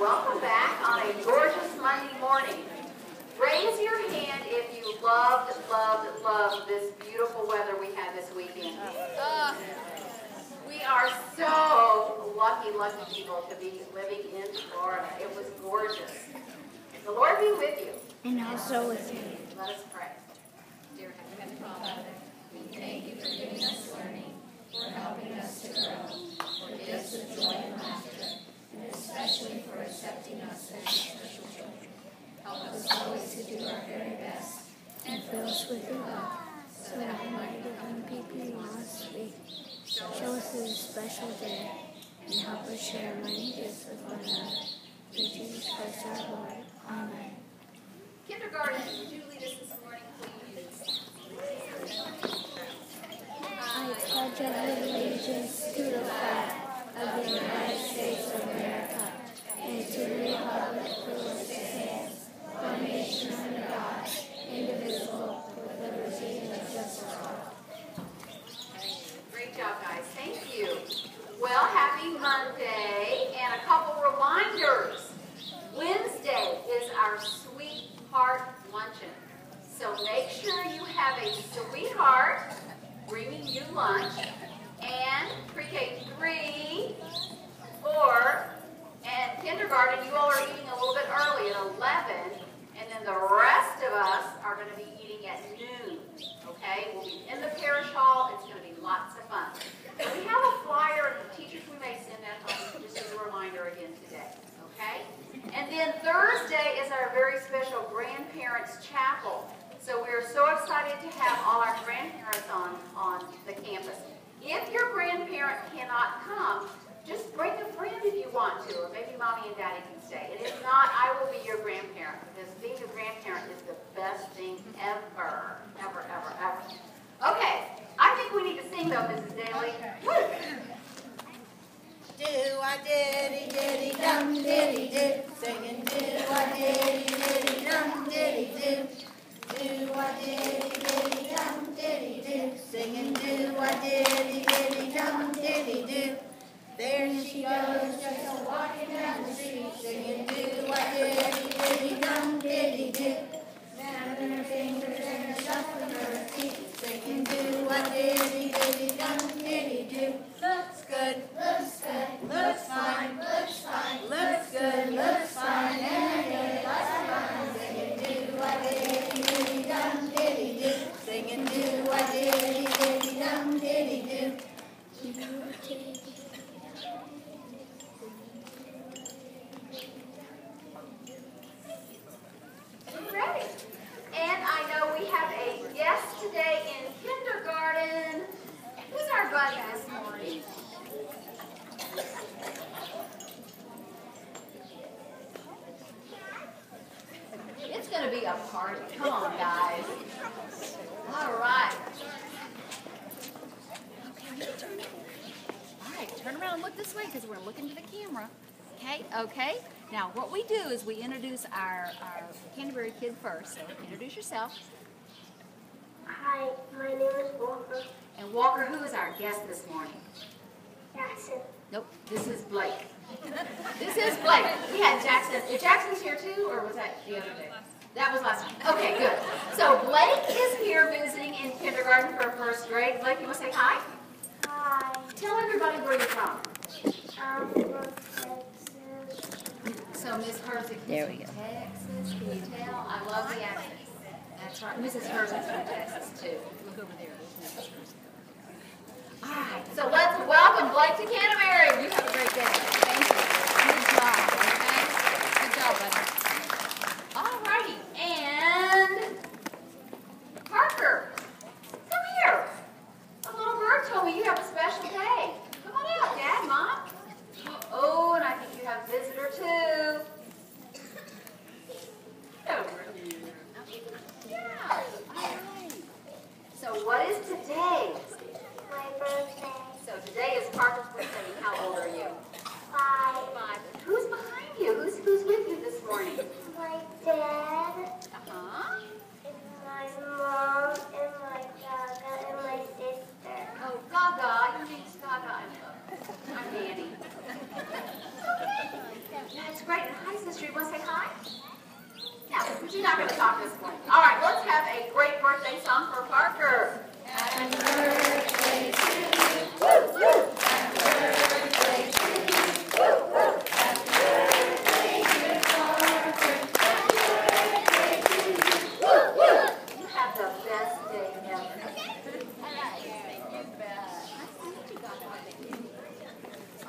welcome back on a gorgeous Monday morning. Raise your hand if you loved, loved, loved this beautiful weather we had this weekend. Uh, we are so lucky, lucky people to be living in Florida. It was gorgeous. The Lord be with you. And also with you. Let us pray. Dear Heavenly Father, we thank you for giving us learning, for helping us to grow, for gifts of joy and laughter, and especially for accepting us as your special children. Help us always to do our very best And fill us with your love, so that we might become people you want us to be. Show us this special day, and help us share many gifts with one another. Through Jesus Christ our Lord. Amen. Kindergarten, would you lead us this morning, please? I pledge allegiance to the flag of the United States of America and to the republic for which it stands, one nation under God, indivisible, with liberty and justice for all. Great job, guys. Thank you. Well, happy Monday, and a couple reminders. Wednesday is our Sweetheart Luncheon. So make sure you have a sweetheart bringing you lunch, and pre-K three, four, and kindergarten, you all are eating a little bit early at 11, and then the rest of us are going to be eating at noon. Okay? We'll be in the parish hall. It's going to be lots of fun. We have a flyer, and the teachers, we may send that home just as a reminder again today. Okay? And then Thursday is our very special grandparents' chapel. So we are so excited to have all our grandparents on, on the campus. If your grandparent cannot come, just bring a friend if you want to, or maybe mommy and daddy can stay not, I will be your grandparent, because being a grandparent is the best thing ever, ever, ever, ever. Okay, I think we need to sing though, Mrs. Daly. Woo! Do a diddy diddy dum diddy do, singing do a diddy diddy dum diddy do. Do a diddy diddy dum diddy do, singing do a diddy diddy dum diddy do. There she goes, just a walking down the street, singing do a diddy diddy dum diddy do. Snapping her fingers and shuffling her feet, singing do a diddy diddy dum diddy do. Looks good, looks good, looks fine, looks fine, looks good, looks fine, and it looks fine. Singing do a diddy diddy dum diddy do, singing do a diddy diddy dum diddy do. Ready. And I know we have a guest today in kindergarten. Who's our buddy this morning? It's going to be a party. Come on, guys. All right. All right, turn around and look this way because we're looking to the camera. Okay, okay. Now, what we do is we introduce our, our Canterbury kid first. So, introduce yourself. Hi, my name is Walker And Walker, who is our guest this morning? Jackson. Nope, this is Blake. This is Blake. We had Jackson. Is Jackson's here too, or was that the other day? That was last time. Okay, good. So Blake is here visiting in kindergarten for first grade. Blake, you want to say hi? Hi, Tell everybody where you're from. I'm from Texas. So Miss Herzig There is we from Texas. Can you tell? I love the accent. That's right. Mrs. Herzig's from Texas too. Look over there. There's Mrs. All right. So let's welcome Blake to Canterbury. You have a great day. Thank you. Good job, okay? Good job, buddy. All righty, and Parker, come here. A little bird told me you have a special day. Come on out, Dad, Mom. Oh, and I think you have a visitor too. Get over here. Yeah. All right. So what is today? My birthday. So today is Parker's birthday. How want to say hi? No, but you're not going to talk this morning. All right, let's have a birthday song for Parker. Happy birthday to you. Woo, woo. Happy birthday to you. Woo, woo. Happy birthday, dear Parker. Happy birthday to you. Woo, woo. You have the best day ever.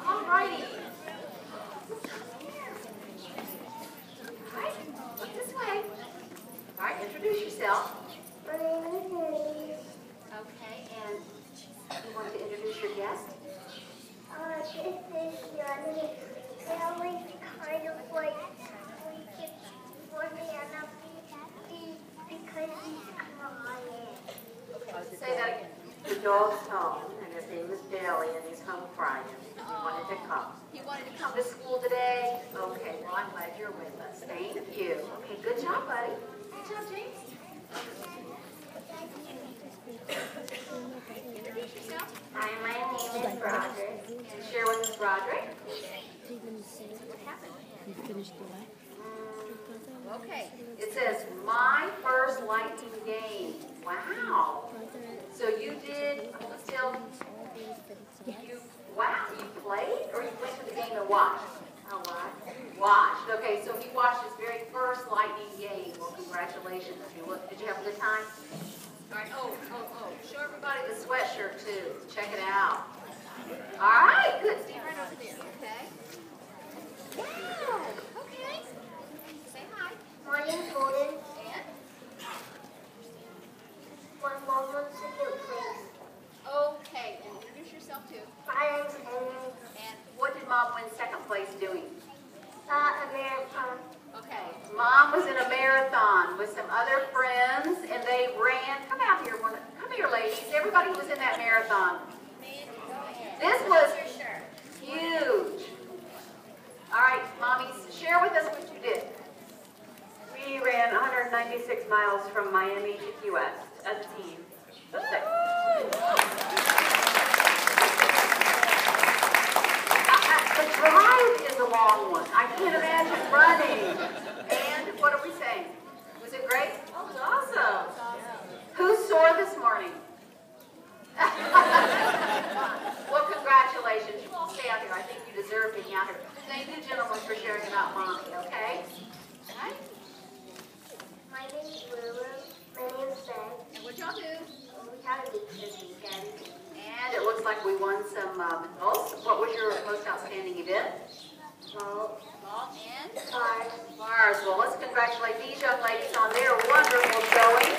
All righty. All right, look this way. All right, introduce yourself. My name is Louise. Okay, and you want to introduce your guest? Uh, this is Yanni. I always kind of like sleep it for me and I'll be because he's crying. Say that Dog's home, and his name is Bailey, and he's home crying. He wanted to come. He wanted to come to school today? Okay, well, I'm glad you're with us. Thank you. Okay, good job, buddy. Good job, James. Introduce yourself. Hi, my name is Roderick. And share with us, Roderick. What happened? You finished the? Okay, it says, my first lightning game. Wow. So you did, still, you, wow, you played or you went to the game and watched? Oh, watched. Watched, okay, so he watched his very first lightning game. Well, congratulations. Did you, look- did you have a good time? All right, oh, oh, oh, show everybody the sweatshirt too. Check it out. All right, good. Stand right over there, okay? Wow, okay. Say hi. My name's Golden. And? My mom wants to get place. Okay, and introduce yourself too. My name's Amy. And what did mom win second place doing? Uh, America. Okay, mom was in a marathon with some other friends, and they ran. Come out here, one. Come here, ladies. Everybody was in that marathon. This was huge. All right, mommies, share with us what you did. We ran 196 miles from Miami to Key West as a team. It. Uh, The drive is a long one. I can't imagine running. And what are we saying? Was it great? Oh, it was awesome. Who's sore this morning? well, congratulations. You all stay out here. I think you deserve being out here. Thank you, gentlemen, for sharing about mommy, okay? All right. My name's Lulu. My name's Ben. And what y'all do? We had a big this weekend. And it looks like we won some um, medals. What was your most outstanding event? Well, Ball and bye. Mars. Well, let's congratulate these young ladies on their wonderful showing.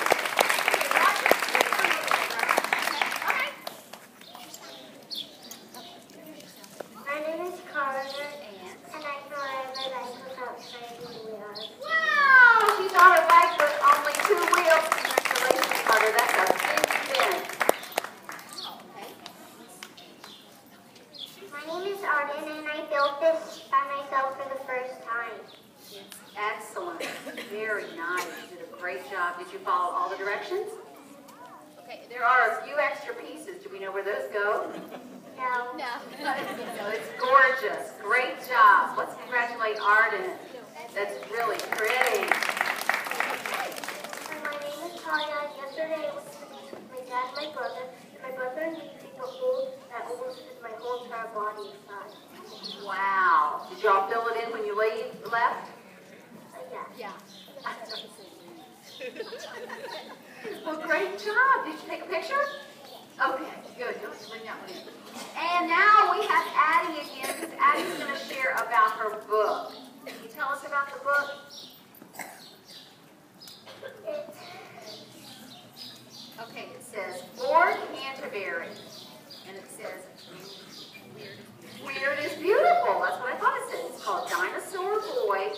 All right. My name is Carter. And And I know I have a life without training wheels. wow, she's on a bike with only two wheels. Congratulations, Carter. That's a big event. My name is Arden, and I built this by myself for the first time. Excellent. Very nice. You did a great job. Did you follow all the directions? Okay, there are a few extra pieces. Do we know where those go? No. No, it's gorgeous. Great job. Let's congratulate Arden. That's really pretty. And my name is Tanya. Yesterday I was to the beach with my dad and my brother. And my brother and me took a hole that almost fit my whole entire body inside. Wow. Did y'all fill it in when you leave, left? Uh, yeah. Well, great job. Did you take a picture? Okay, good. Just bring that one in. And now we have Addie again, because Addie's going to share about her book. Can you tell us about the book? Okay, it says Lord Canterbury. And it says Weird is beautiful. That's what I thought it said. It's called Dinosaur Boy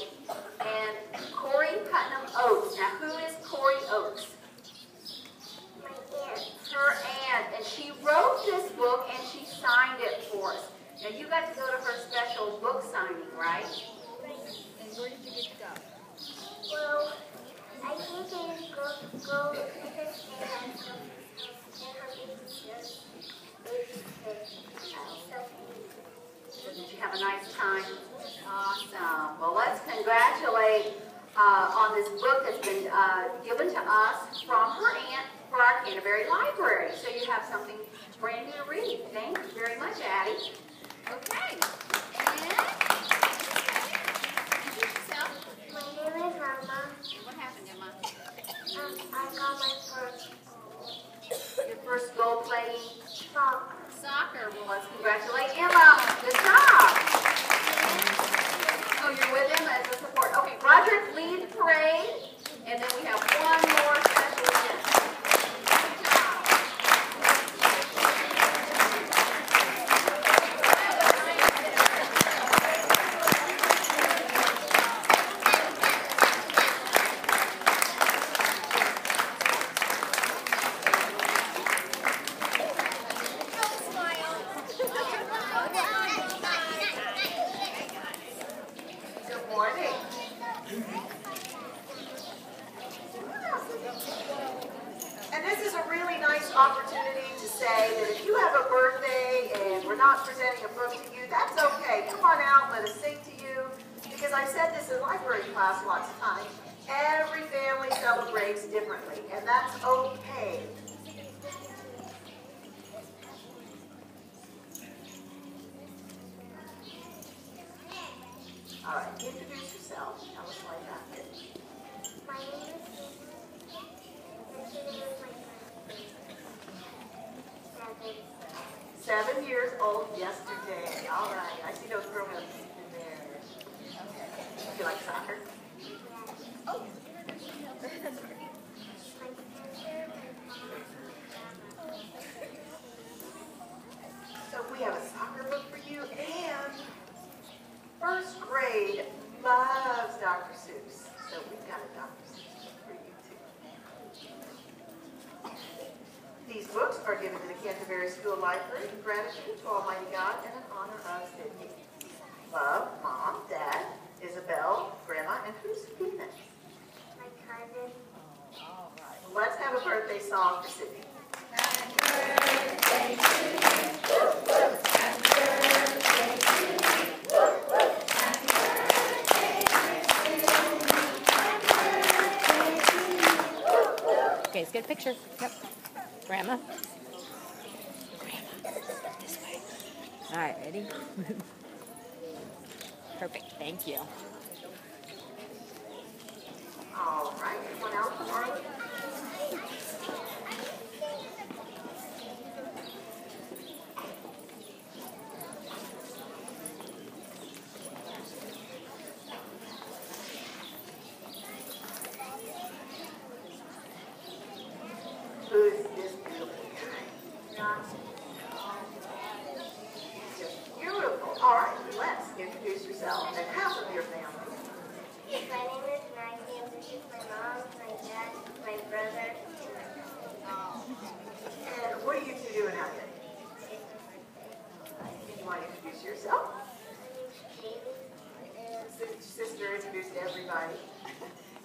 and Cory Putman Oakes. Now, who is Cory Oakes? my aunt. Her aunt. And she wrote this book and she signed it for us. Now, you got to go to her special book signing, right? And where did you get to go? Well, I think I just go, go because they have some, they have these just, they just, uh. Did you have a nice time? Awesome. Well, let's congratulate uh, on this book that's been uh, given to us from her aunt for our Canterbury Library. So you have something brand new to read. Thank you very much, Addie. Okay. And introduce yourself. My name is Emma. What happened, Emma? Um, I got my first Your first goal playing soccer. Soccer. Well, Let's congratulate Emma. Good job. Oh, you're with Emma as a support. Okay, Roderick lead parade, and then we have one more special guest. Good job. Good morning. And this is a really nice opportunity to say that if you have a birthday and we're not presenting a book to you, that's okay. Come on out, let us sing to you. Because I've in library class lots of times. Every family celebrates differently, and that's okay. All right, introduce yourself. Tell us why you. My name is Susan. And today is my birthday. Seven. Years old yesterday. All right, I see those grown-ups. You like soccer? So we have a soccer book for you, and first grade loves Dr. Seuss. So we've got a Dr. Seuss book for you too. These books are given to the Canterbury School Library in gratitude to Almighty God and in honor of Sydney. Love, Mom, Dad, Isabel, Grandma, and who's Venus? My cousin. Let's have a birthday song for Sydney. Okay, let's get a picture. Yep. Grandma. Grandma. This way. All right, ready? Perfect. Thank you. All right, anyone else? Marley? Who is this beautiful guy? Just beautiful. All right, let's introduce yourself and half of your family. My name is Maggie, and this is my mom, my dad, my brother, And what are you two doing out here? You want to introduce yourself? And since sister introduced everybody,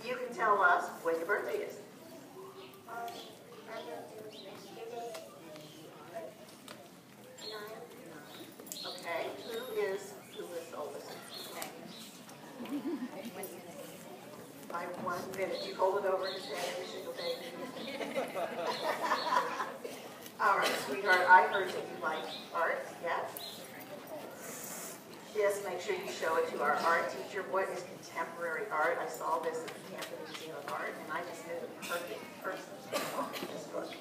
you can tell us when your birthday is. Okay, who is, who is oldest? By one minute, you hold it over his head every single day. All right, sweetheart, I heard that you like art, yes? Just make sure you show it to our art teacher. What is contemporary art? I saw this at the Camden Museum of Art, and I just knew the perfect person to this book.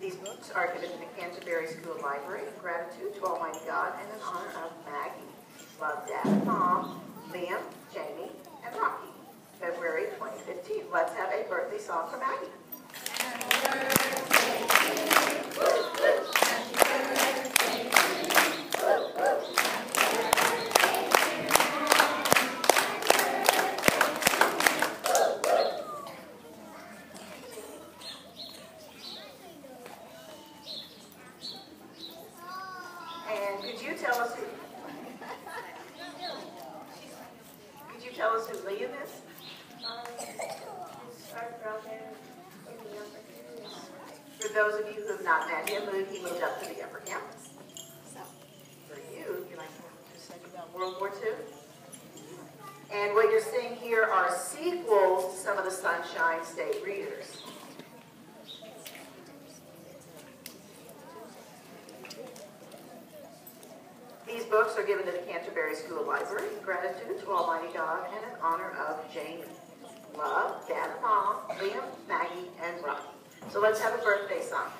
These books are given to the Canterbury School Library in gratitude to Almighty God and in honor of Maggie, Love Dad Mom, Liam, Jamie, and Rocky. February 2015. Let's have a birthday song for Maggie. And could you tell us who? Could you tell us who Liam is? Um, it's our brother in the opportunity. For for those of you who have not met him, he moved up to the upper campus. So, for you, you like to study about World War II? And what you're seeing here are sequels to some of the Sunshine State readers. These books are given to the Canterbury School Library in gratitude to Almighty God and in honor of Jamie. Love, Dad Mom, Liam. So let's have a birthday song.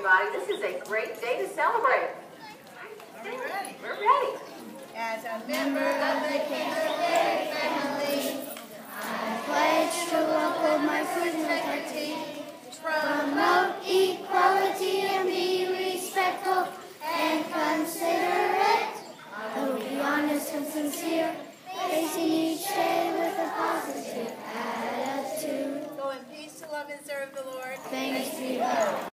everybody. This is a great day to celebrate. We're ready? We're ready. As a member of the Canterbury family, I pledge to uphold my integrity, promote equality, and be respectful and considerate. I will be honest and sincere, facing each day with a positive attitude. Go in peace to love and serve the Lord. Thanks be to God.